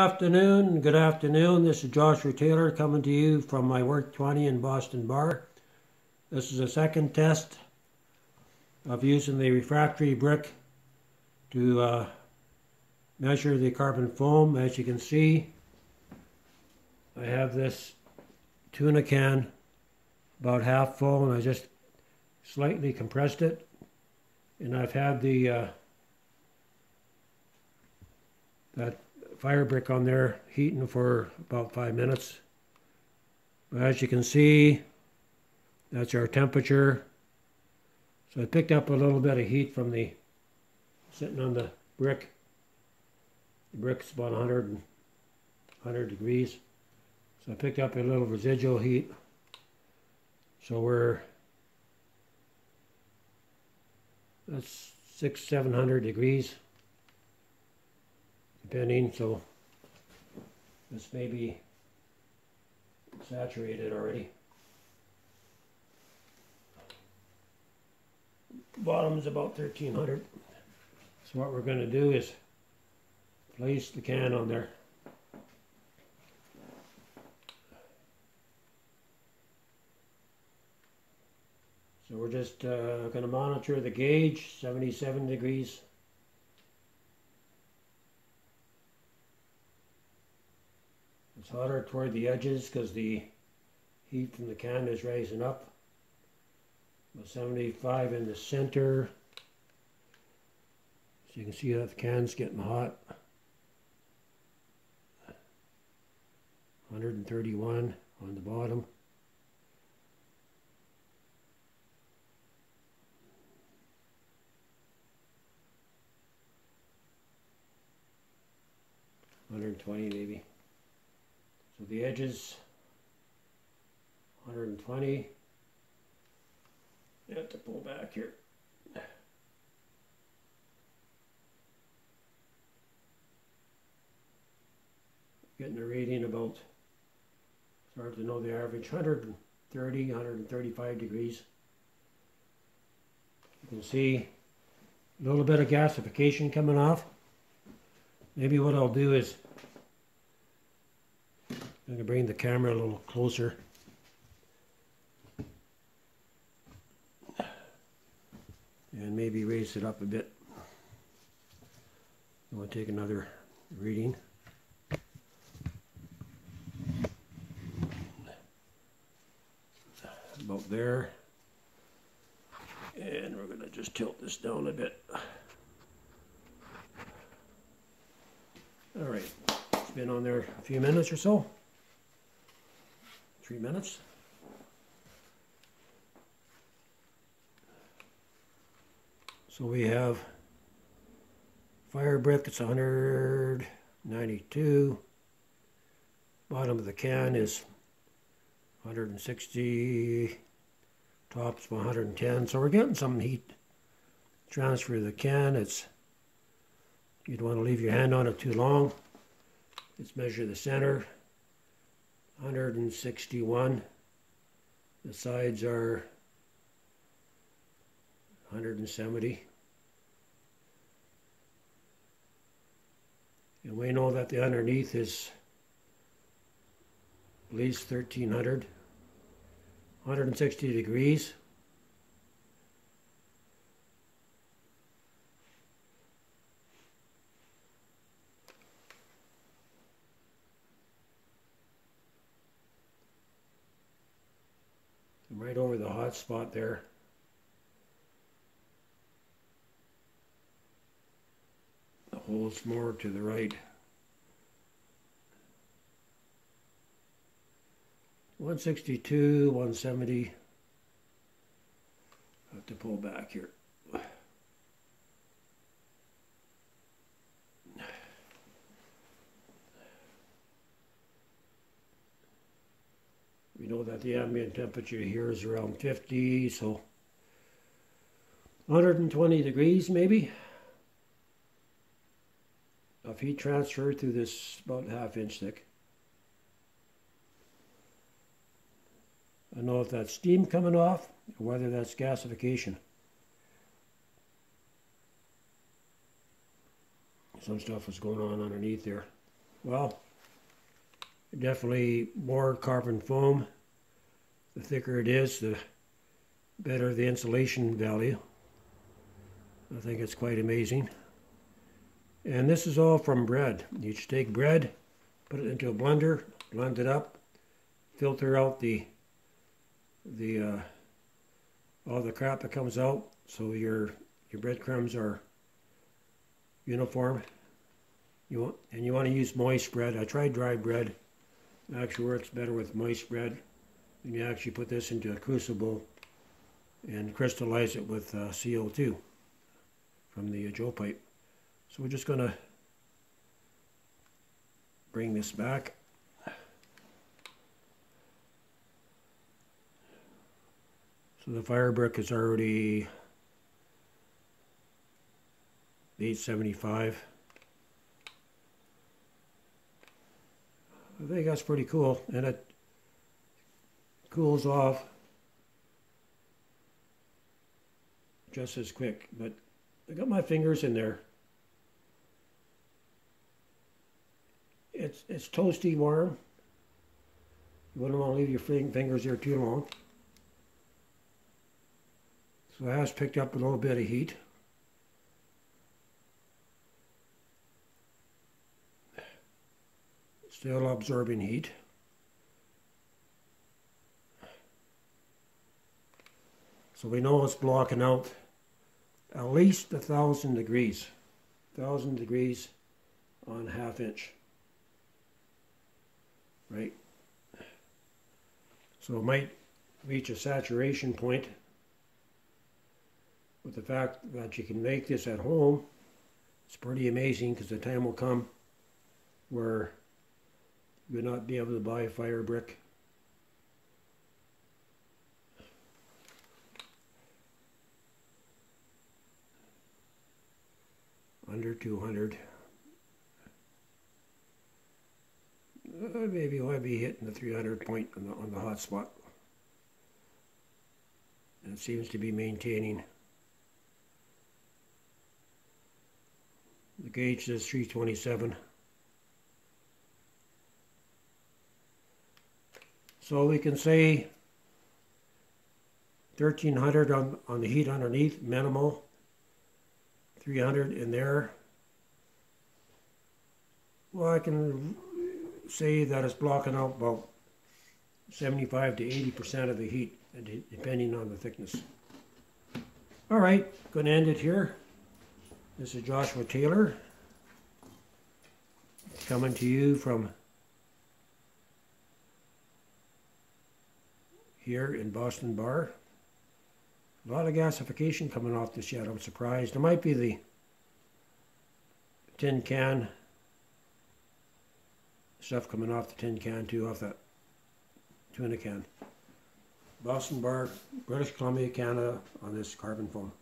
afternoon, good afternoon. This is Joshua Taylor coming to you from my Work 20 in Boston Bar. This is a second test of using the refractory brick to uh, measure the carbon foam. As you can see, I have this tuna can about half full and I just slightly compressed it. And I've had the uh, that fire brick on there heating for about five minutes. But as you can see, that's our temperature. So I picked up a little bit of heat from the sitting on the brick. The brick's about 100, 100 degrees. So I picked up a little residual heat. So we're that's six, seven hundred degrees depending, so this may be saturated already. Bottom is about 1300. So what we're going to do is place the can on there. So we're just uh, going to monitor the gauge, 77 degrees It's hotter toward the edges because the heat from the can is rising up. About 75 in the center. So you can see that the can's getting hot. 131 on the bottom. Hundred twenty maybe. So the edges, 120. You have to pull back here. Getting a reading about, hard to know the average, 130, 135 degrees. You can see a little bit of gasification coming off. Maybe what I'll do is I'm going to bring the camera a little closer. And maybe raise it up a bit. I want to take another reading. About there. And we're going to just tilt this down a bit. All right, it's been on there a few minutes or so three minutes. So we have fire brick, it's 192. Bottom of the can is 160. Top's 110. So we're getting some heat transfer to the can. It's you don't want to leave your hand on it too long. Let's measure the center. 161. The sides are 170. And we know that the underneath is at least 1300. 160 degrees. right over the hot spot there. The hole's more to the right. One sixty two, one seventy. Have to pull back here. Know that the ambient temperature here is around 50, so 120 degrees maybe of heat transfer through this about half inch thick. I know if that's steam coming off or whether that's gasification. Some stuff is going on underneath there. Well, definitely more carbon foam. The thicker it is, the better the insulation value. I think it's quite amazing. And this is all from bread. You just take bread, put it into a blender, blend it up, filter out the the uh, all the crap that comes out, so your your breadcrumbs are uniform. You want, and you want to use moist bread. I tried dry bread. It actually works better with moist bread. And you actually put this into a crucible and crystallize it with uh, CO2 from the uh, Joe pipe. So we're just going to bring this back. So the fire brick is already 875. I think that's pretty cool, and it cools off just as quick. But I got my fingers in there. It's it's toasty warm. You wouldn't want to leave your fingers there too long. So it has picked up a little bit of heat. Still absorbing heat. So we know it's blocking out at least a thousand degrees. Thousand degrees on half inch. Right? So it might reach a saturation point. But the fact that you can make this at home, it's pretty amazing because the time will come where you will not be able to buy a fire brick. Under 200. Uh, maybe I'll be hitting the 300 point on the, on the hot spot. And it seems to be maintaining. The gauge says 327. So we can say 1300 on, on the heat underneath, minimal, 300 in there. Well, I can say that it's blocking out about 75 to 80% of the heat, depending on the thickness. All right, going to end it here. This is Joshua Taylor coming to you from here in Boston Bar. A lot of gasification coming off this yet. I'm surprised. It might be the tin can stuff coming off the tin can too, off that tuna can. Boston Bar, British Columbia, Canada on this carbon foam.